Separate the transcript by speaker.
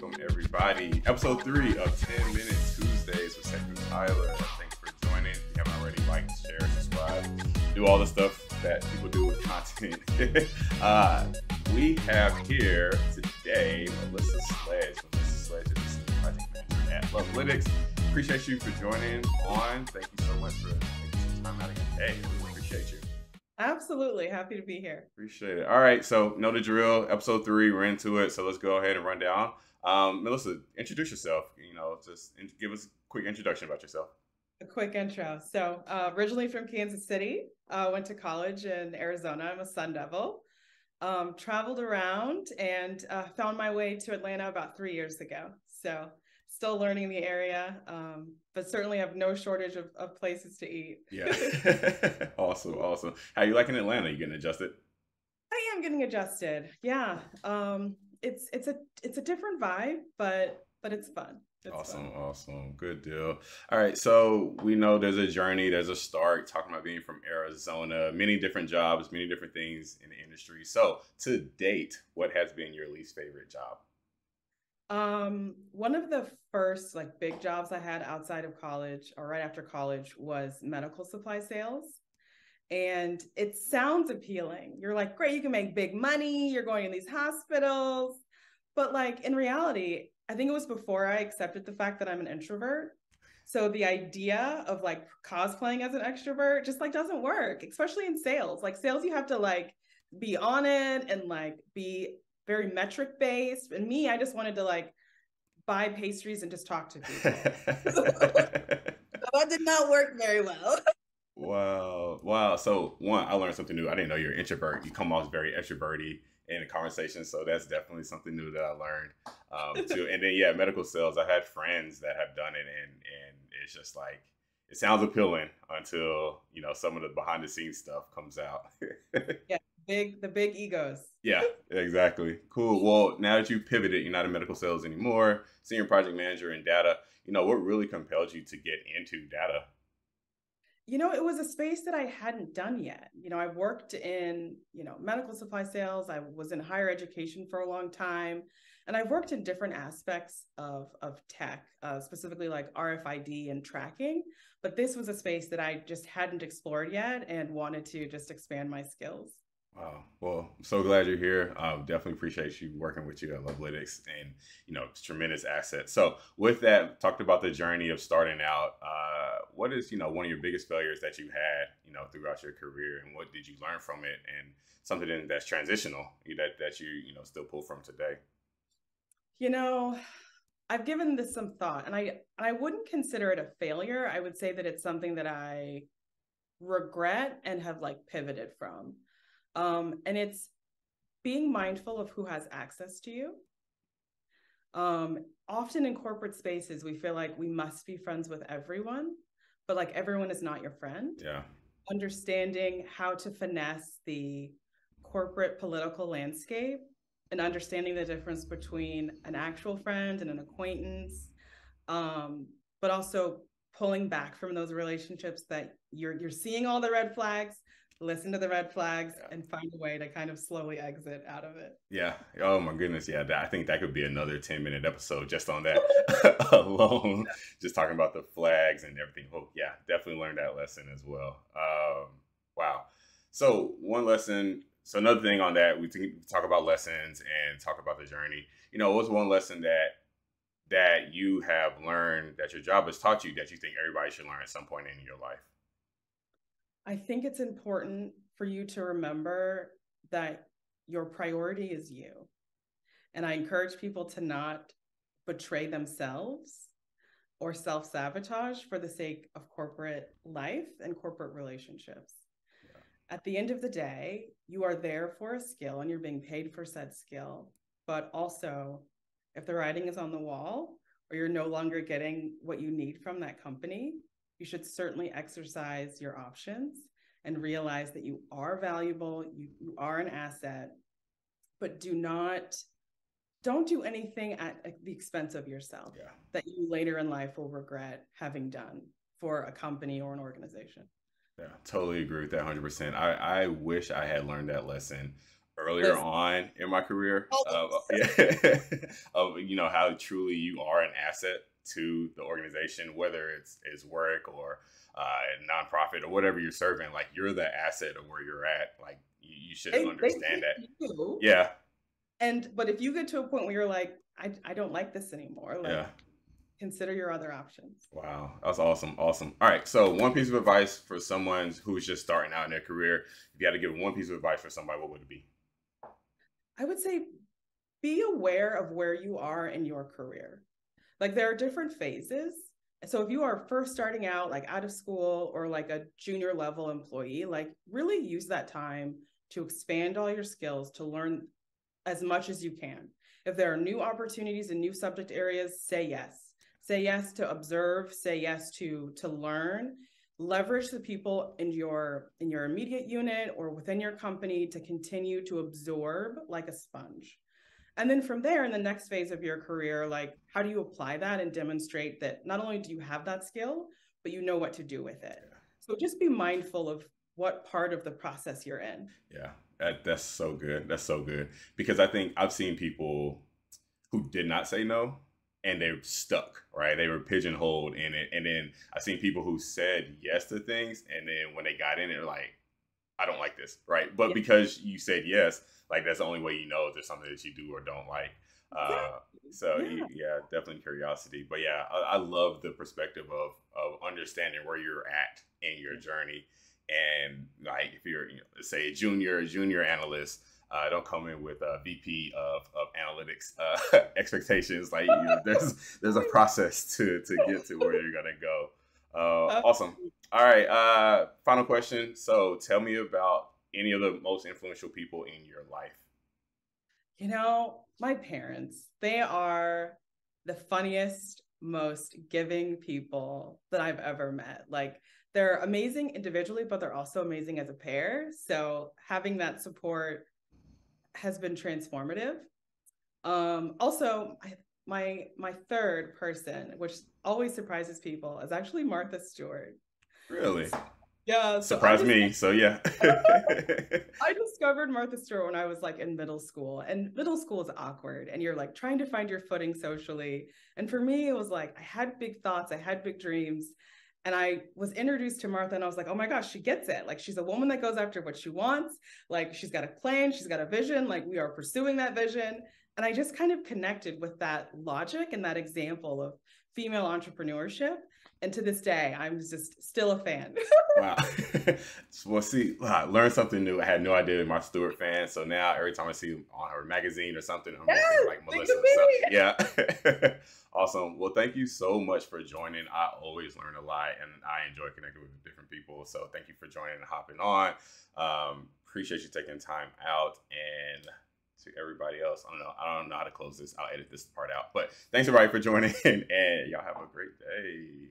Speaker 1: Welcome everybody. Episode three of 10 Minute Tuesdays with Seth and Tyler. Thanks for joining. If you haven't already, like, share, subscribe, do all the stuff that people do with content. uh, we have here today Melissa Sledge. Melissa Sledge is the project manager at Lovelytics. Appreciate you for joining on. Thank you so much for taking some time out of your day. We appreciate you.
Speaker 2: Absolutely. Happy to be here.
Speaker 1: Appreciate it. All right. So, know the drill. Episode three, we're into it. So, let's go ahead and run down. Um, Melissa, introduce yourself. You know, just give us a quick introduction about yourself.
Speaker 2: A quick intro. So, uh, originally from Kansas City, uh, went to college in Arizona. I'm a Sun Devil. Um, traveled around and uh, found my way to Atlanta about three years ago. So, still learning the area, um, but certainly have no shortage of, of places to eat.
Speaker 1: Yeah. awesome. Awesome. How you liking Atlanta? You getting adjusted?
Speaker 2: I am getting adjusted. Yeah. Um, it's it's a it's a different vibe, but but it's fun. It's
Speaker 1: awesome,
Speaker 2: fun.
Speaker 1: awesome. Good deal. All right. So we know there's a journey, there's a start, talking about being from Arizona, many different jobs, many different things in the industry. So to date, what has been your least favorite job?
Speaker 2: Um, one of the first like big jobs I had outside of college or right after college was medical supply sales. And it sounds appealing. You're like, great, you can make big money, you're going in these hospitals. But like in reality, I think it was before I accepted the fact that I'm an introvert. So the idea of like cosplaying as an extrovert just like doesn't work, especially in sales. Like sales, you have to like be on it and like be very metric based. And me, I just wanted to like buy pastries and just talk to people. so that did not work very well.
Speaker 1: Wow. Wow. So one, I learned something new. I didn't know you're an introvert. You come off very extroverty in a conversation. So that's definitely something new that I learned um, too. and then yeah, medical sales. I had friends that have done it, and and it's just like it sounds appealing until you know some of the behind the scenes stuff comes out.
Speaker 2: yeah, big the big egos.
Speaker 1: Yeah, exactly. Cool. Well, now that you pivoted, you're not in medical sales anymore. Senior project manager in data. You know what really compelled you to get into data?
Speaker 2: you know it was a space that i hadn't done yet you know i worked in you know medical supply sales i was in higher education for a long time and i've worked in different aspects of of tech uh, specifically like rfid and tracking but this was a space that i just hadn't explored yet and wanted to just expand my skills
Speaker 1: Wow. Well, I'm so glad you're here. Um, definitely appreciate you working with you at Lovelytics and, you know, tremendous asset. So with that, talked about the journey of starting out. Uh, what is, you know, one of your biggest failures that you had, you know, throughout your career and what did you learn from it and something that's transitional that, that you, you know, still pull from today?
Speaker 2: You know, I've given this some thought and I, I wouldn't consider it a failure. I would say that it's something that I regret and have like pivoted from. Um, and it's being mindful of who has access to you. Um, often in corporate spaces, we feel like we must be friends with everyone, but like everyone is not your friend.
Speaker 1: Yeah.
Speaker 2: Understanding how to finesse the corporate political landscape and understanding the difference between an actual friend and an acquaintance, um, but also pulling back from those relationships that you're you're seeing all the red flags, listen to the red flags yeah. and find a way to kind of slowly exit out of it.
Speaker 1: Yeah. Oh my goodness. Yeah. I think that could be another 10 minute episode just on that alone. Just talking about the flags and everything. Oh yeah, definitely learned that lesson as well. Um, wow. So one lesson. So another thing on that, we talk about lessons and talk about the journey. You know, what's one lesson that that you have learned that your job has taught you that you think everybody should learn at some point in your life?
Speaker 2: I think it's important for you to remember that your priority is you. And I encourage people to not betray themselves or self sabotage for the sake of corporate life and corporate relationships. Yeah. At the end of the day, you are there for a skill and you're being paid for said skill. But also, if the writing is on the wall or you're no longer getting what you need from that company, you should certainly exercise your options and realize that you are valuable, you, you are an asset, but do not don't do anything at the expense of yourself
Speaker 1: yeah.
Speaker 2: that you later in life will regret having done for a company or an organization.
Speaker 1: Yeah, totally agree with that 100%. I, I wish I had learned that lesson earlier Listen. on in my career. Oh, uh, yeah, of you know how truly you are an asset to the organization, whether it's is work or uh, nonprofit or whatever you're serving. Like you're the asset of where you're at. Like you, you should they, understand they that. You. Yeah.
Speaker 2: And but if you get to a point where you're like, I, I don't like this anymore. Like, yeah consider your other options.
Speaker 1: Wow, that's awesome. Awesome. All right. So, one piece of advice for someone who's just starting out in their career, if you had to give one piece of advice for somebody, what would it be?
Speaker 2: I would say be aware of where you are in your career. Like, there are different phases. So, if you are first starting out, like out of school or like a junior level employee, like really use that time to expand all your skills to learn as much as you can. If there are new opportunities and new subject areas, say yes say yes to observe say yes to to learn leverage the people in your in your immediate unit or within your company to continue to absorb like a sponge and then from there in the next phase of your career like how do you apply that and demonstrate that not only do you have that skill but you know what to do with it? So just be mindful of what part of the process you're in.
Speaker 1: Yeah. That, that's so good. That's so good. Because i think i've seen people who did not say no and they're stuck, right? They were pigeonholed in it. And then I've seen people who said yes to things, and then when they got in, they're like, I don't like this, right? But yeah. because you said yes, like that's the only way you know if there's something that you do or don't like. Uh, so yeah. yeah. definitely curiosity. But yeah, I, I, love the perspective of of understanding where you're at in your journey, and like if you're, you know, say a junior, junior analyst, uh, don't come in with a VP of, of analytics uh, expectations. Like you know, there's there's a process to to get to where you're gonna go. Uh, awesome. All right. Uh, final question. So tell me about any of the most influential people in your life.
Speaker 2: You know, my parents. They are the funniest, most giving people that I've ever met. Like they're amazing individually, but they're also amazing as a pair. So having that support has been transformative. Um, also, I, my my third person, which always surprises people, is actually Martha Stewart.
Speaker 1: Really?
Speaker 2: Yeah.
Speaker 1: So Surprised me. So yeah.
Speaker 2: I discovered Martha Stewart when I was like in middle school, and middle school is awkward, and you're like trying to find your footing socially. And for me, it was like I had big thoughts, I had big dreams, and I was introduced to Martha and I was like, oh my gosh, she gets it. Like she's a woman that goes after what she wants. Like she's got a plan, she's got a vision. Like we are pursuing that vision. And I just kind of connected with that logic and that example of female entrepreneurship. And to this day, I'm just still a fan.
Speaker 1: wow. well, see, I learned something new. I had no idea Martha Stewart fan. So now every time I see on her magazine or something, I'm yes, like Melissa. So, yeah. Awesome. Well, thank you so much for joining. I always learn a lot and I enjoy connecting with different people. So thank you for joining and hopping on. Um, appreciate you taking time out and everybody else. I don't know. I don't know how to close this. I'll edit this part out. But thanks everybody for joining, and y'all have a great day.